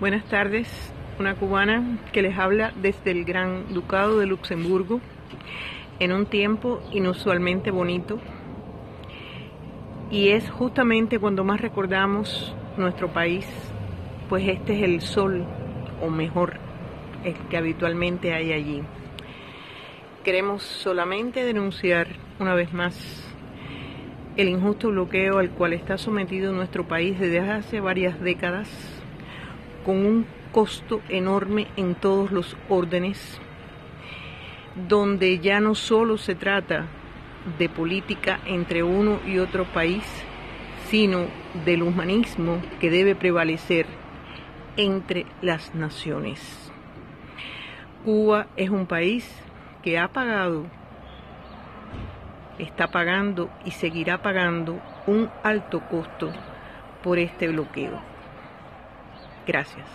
Buenas tardes, una cubana que les habla desde el Gran Ducado de Luxemburgo en un tiempo inusualmente bonito y es justamente cuando más recordamos nuestro país, pues este es el sol, o mejor, el que habitualmente hay allí. Queremos solamente denunciar una vez más el injusto bloqueo al cual está sometido nuestro país desde hace varias décadas con un costo enorme en todos los órdenes, donde ya no solo se trata de política entre uno y otro país, sino del humanismo que debe prevalecer entre las naciones. Cuba es un país que ha pagado, está pagando y seguirá pagando un alto costo por este bloqueo. Gracias.